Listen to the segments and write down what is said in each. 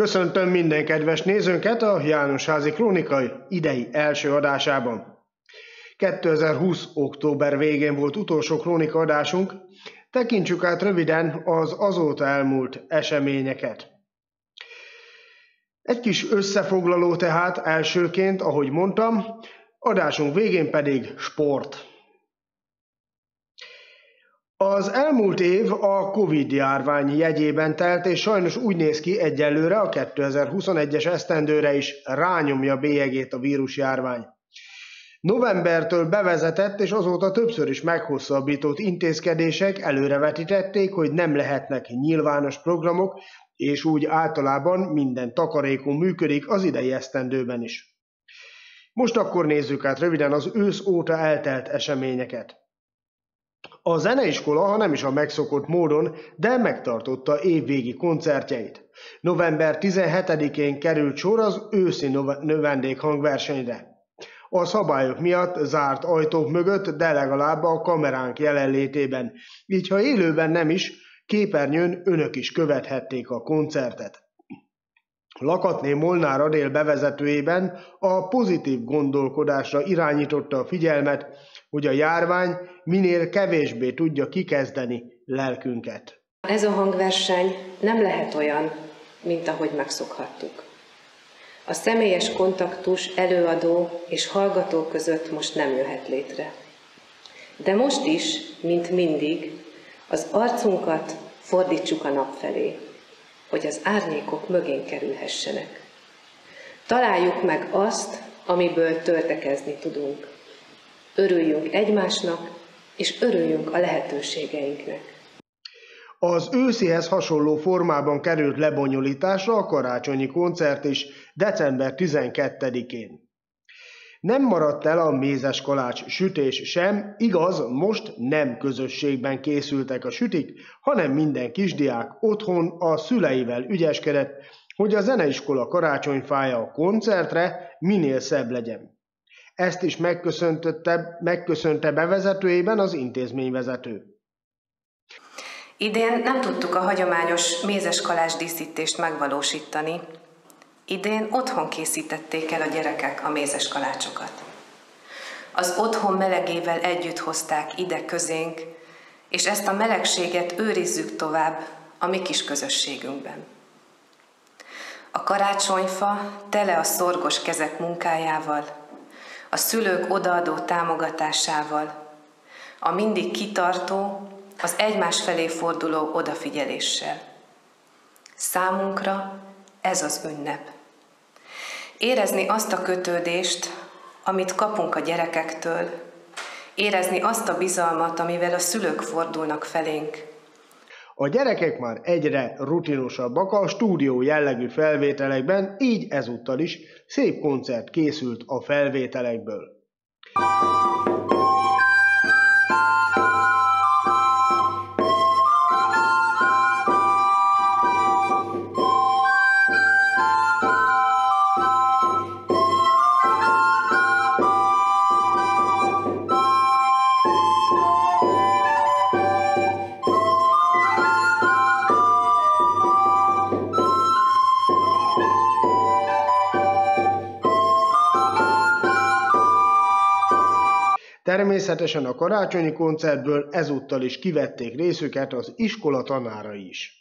Köszöntöm minden kedves nézőnket a János Házi Krónikai idei első adásában. 2020. október végén volt utolsó krónika adásunk, tekintsük át röviden az azóta elmúlt eseményeket. Egy kis összefoglaló tehát elsőként, ahogy mondtam, adásunk végén pedig sport. Az elmúlt év a Covid járvány jegyében telt, és sajnos úgy néz ki egyelőre a 2021-es esztendőre is rányomja bélyegét a vírusjárvány. Novembertől bevezetett és azóta többször is meghosszabbított intézkedések előrevetítették, hogy nem lehetnek nyilvános programok, és úgy általában minden takarékon működik az idei esztendőben is. Most akkor nézzük át röviden az ősz óta eltelt eseményeket. A zeneiskola, ha nem is a megszokott módon, de megtartotta évvégi koncertjeit. November 17-én került sor az őszi növendékhangversenyre. A szabályok miatt zárt ajtók mögött, de legalább a kameránk jelenlétében. Így ha élőben nem is, képernyőn önök is követhették a koncertet. Lakatné Molnár Adél bevezetőjében a pozitív gondolkodásra irányította a figyelmet, hogy a járvány minél kevésbé tudja kikezdeni lelkünket. Ez a hangverseny nem lehet olyan, mint ahogy megszokhattuk. A személyes kontaktus előadó és hallgató között most nem jöhet létre. De most is, mint mindig, az arcunkat fordítsuk a nap felé, hogy az árnyékok mögén kerülhessenek. Találjuk meg azt, amiből töltekezni tudunk. Örüljünk egymásnak, és örüljünk a lehetőségeinknek. Az őszihez hasonló formában került lebonyolításra a karácsonyi koncert is december 12-én. Nem maradt el a mézes kalács sütés sem, igaz, most nem közösségben készültek a sütik, hanem minden kisdiák otthon a szüleivel ügyeskedett, hogy a zeneiskola karácsonyfája a koncertre minél szebb legyen. Ezt is megköszönte bevezetőjében az intézményvezető. Idén nem tudtuk a hagyományos mézes kalás díszítést megvalósítani. Idén otthon készítették el a gyerekek a mézes kalácsokat. Az otthon melegével együtt hozták ide közénk, és ezt a melegséget őrizzük tovább a mi kis közösségünkben. A karácsonyfa tele a szorgos kezek munkájával, a szülők odaadó támogatásával, a mindig kitartó, az egymás felé forduló odafigyeléssel. Számunkra ez az ünnep. Érezni azt a kötődést, amit kapunk a gyerekektől, érezni azt a bizalmat, amivel a szülők fordulnak felénk. A gyerekek már egyre rutinosabbak a stúdió jellegű felvételekben, így ezúttal is szép koncert készült a felvételekből. Természetesen a karácsonyi koncertből ezúttal is kivették részüket az iskola tanárai is.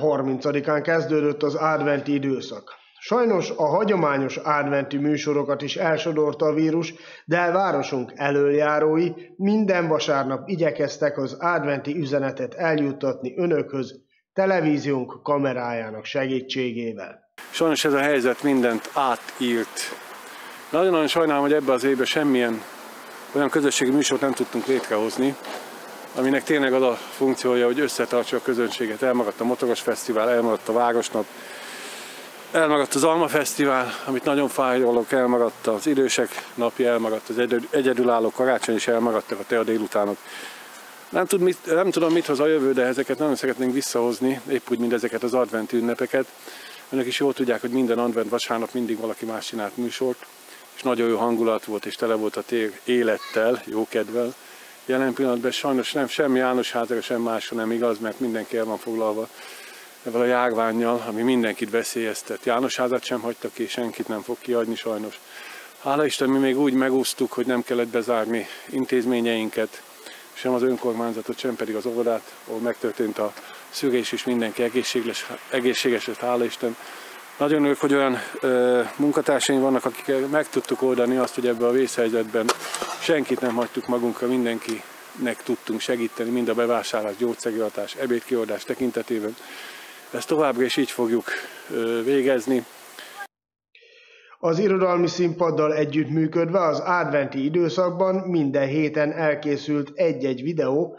November 30-án kezdődött az adventi időszak. Sajnos a hagyományos adventi műsorokat is elsodorta a vírus, de városunk elöljárói minden vasárnap igyekeztek az adventi üzenetet eljuttatni önökhöz televíziónk kamerájának segítségével. Sajnos ez a helyzet mindent átírt. Nagyon-nagyon sajnálom, hogy ebbe az évben semmilyen olyan közösségi műsort nem tudtunk létrehozni, aminek tényleg az a funkciója, hogy összetartsa a közönséget. Elmaradt a Motoros Fesztivál, elmaradt a Városnap, elmaradt az Alma Fesztivál, amit nagyon fájolok, elmaradt az idősek napja, elmaradt az egyedülálló karácsony, és elmaradtak a tea délutánok. Nem, tud mit, nem tudom, mit hoz a jövő, de ezeket nagyon szeretnénk visszahozni, épp úgy, mint ezeket az advent ünnepeket. Önök is jól tudják, hogy minden advent vasárnap mindig valaki más csinált műsort, és nagyon jó hangulat volt, és tele volt a tér élettel, jó kedvel. Jelen pillanatban sajnos nem semmi János házára, sem másra nem igaz, mert mindenki el van foglalva ezzel a járványjal, ami mindenkit veszélyeztet. János házat sem hagytak ki, senkit nem fog kiadni sajnos. Hála Isten, mi még úgy megúsztuk, hogy nem kellett bezárni intézményeinket, sem az önkormányzatot, sem pedig az óvodát, ahol megtörtént a szűrés, és mindenki egészséges, egészséges hála Isten. Nagyon örülök, hogy olyan ö, munkatársaim vannak, akik meg tudtuk oldani azt, hogy ebben a vészhelyzetben senkit nem hagytuk magunkra, mindenkinek tudtunk segíteni, mind a bevásárlás, gyógyszergivatás, ebédkiadás tekintetében. Ezt továbbra is így fogjuk ö, végezni. Az irodalmi színpaddal együttműködve az adventi időszakban minden héten elkészült egy-egy videó,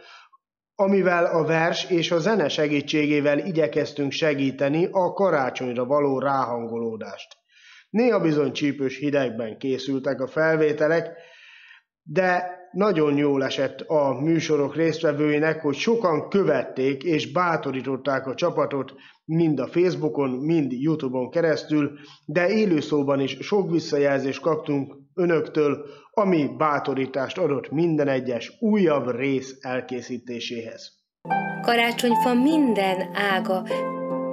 amivel a vers és a zene segítségével igyekeztünk segíteni a karácsonyra való ráhangolódást. Néha bizony csípős hidegben készültek a felvételek, de nagyon jól esett a műsorok résztvevőinek, hogy sokan követték és bátorították a csapatot mind a Facebookon, mind YouTube-on keresztül, de élőszóban is sok visszajelzést kaptunk önöktől, ami bátorítást adott minden egyes újabb rész elkészítéséhez. Karácsonyfa minden ága,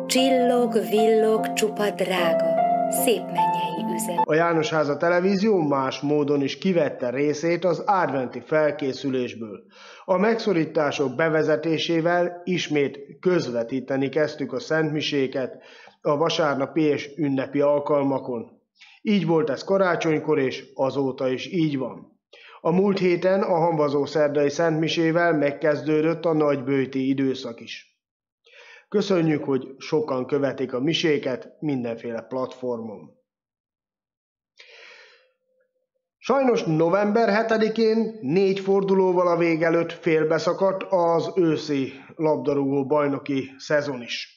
csillog, villog, csupa drága, szép mennyei üzen. A János Háza Televízió más módon is kivette részét az adventi felkészülésből. A megszorítások bevezetésével ismét közvetíteni kezdtük a szentmiséket a vasárnapi és ünnepi alkalmakon. Így volt ez karácsonykor, és azóta is így van. A múlt héten a hamvazó szerdai szentmisével megkezdődött a nagybőti időszak is. Köszönjük, hogy sokan követik a miséket mindenféle platformon. Sajnos november 7-én négy fordulóval a vég előtt félbeszakadt az őszi labdarúgó bajnoki szezon is.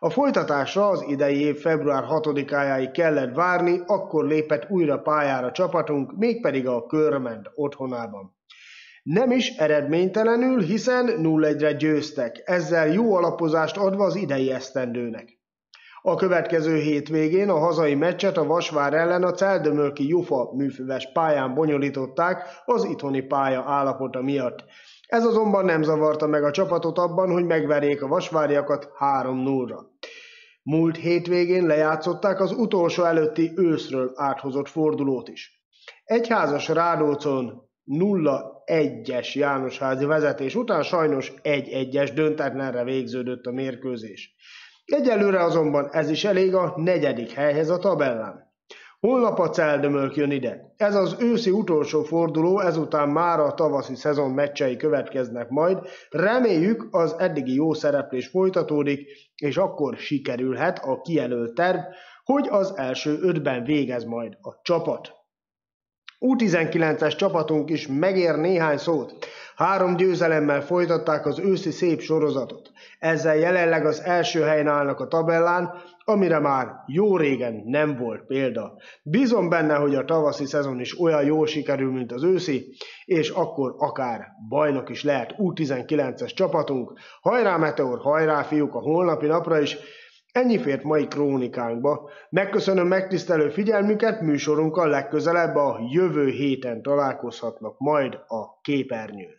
A folytatásra az idei év február 6-ájáig kellett várni, akkor lépett újra pályára csapatunk, mégpedig a Körment otthonában. Nem is eredménytelenül, hiszen 0-1-re győztek, ezzel jó alapozást adva az idei esztendőnek. A következő hétvégén a hazai meccset a Vasvár ellen a Celdömölki Jufa műfüves pályán bonyolították az itthoni pálya állapota miatt. Ez azonban nem zavarta meg a csapatot abban, hogy megverjék a vasváriakat 3-0-ra. Múlt hétvégén lejátszották az utolsó előtti őszről áthozott fordulót is. Egyházas Rádócon 0-1-es Jánosházi vezetés után sajnos 1-1-es döntetlenre végződött a mérkőzés. Egyelőre azonban ez is elég a negyedik helyhez a tabellán. Holnap a Celdömölk jön ide. Ez az őszi utolsó forduló, ezután már a tavaszi szezon meccsei következnek majd. Reméljük az eddigi jó szereplés folytatódik, és akkor sikerülhet a kijelölt terv, hogy az első ötben végez majd a csapat. U19-es csapatunk is megér néhány szót. Három győzelemmel folytatták az őszi szép sorozatot. Ezzel jelenleg az első helyen állnak a tabellán, amire már jó régen nem volt példa. Bízom benne, hogy a tavaszi szezon is olyan jól sikerül, mint az őszi, és akkor akár bajnok is lehet U19-es csapatunk. Hajrá Meteor, hajrá fiúk a holnapi napra is, Ennyi fért mai krónikánkba. Megköszönöm megtisztelő figyelmüket, műsorunkkal legközelebb a jövő héten találkozhatnak majd a képernyőn.